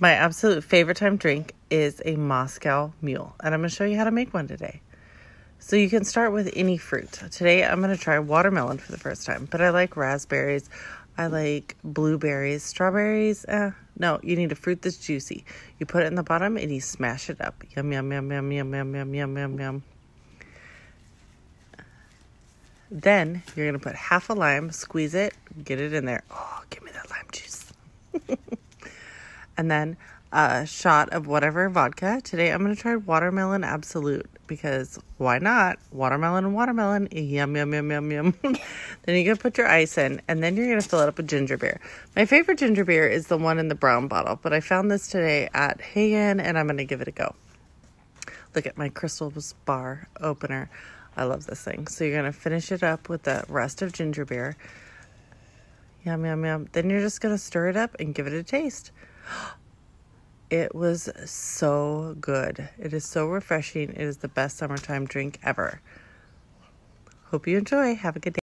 My absolute favorite time drink is a Moscow Mule, and I'm going to show you how to make one today. So you can start with any fruit. Today I'm going to try watermelon for the first time, but I like raspberries. I like blueberries, strawberries. Eh, no, you need a fruit that's juicy. You put it in the bottom and you smash it up. Yum yum yum yum yum yum yum yum yum yum. Then you're gonna put half a lime, squeeze it, get it in there. Oh, give me that lime juice. And then a shot of whatever vodka. Today I'm going to try watermelon Absolut because why not? Watermelon and watermelon. Yum, yum, yum, yum, yum. then you're going to put your ice in and then you're going to fill it up with ginger beer. My favorite ginger beer is the one in the brown bottle, but I found this today at Haggen and I'm going to give it a go. Look at my crystal bar opener. I love this thing. So you're going to finish it up with the rest of ginger beer. Yum, yum, yum. Then you're just going to stir it up and give it a taste. It was so good. It is so refreshing. It is the best summertime drink ever. Hope you enjoy. Have a good day.